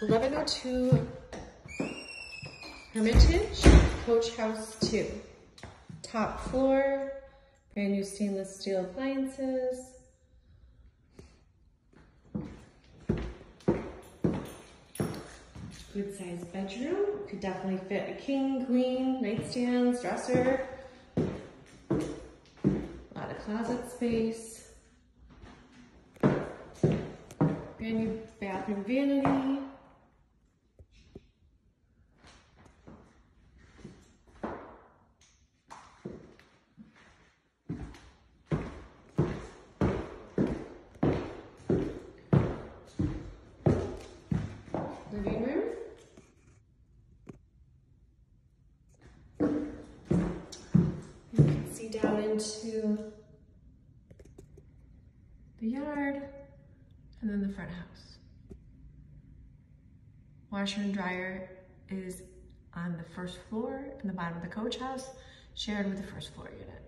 1102 Hermitage, Coach House 2. Top floor, brand new stainless steel appliances. Good sized bedroom. Could definitely fit a king, queen, nightstands, dresser. A lot of closet space. Brand new bathroom vanity. Room. You can see down into the yard and then the front house. Washer and dryer is on the first floor in the bottom of the coach house, shared with the first floor unit.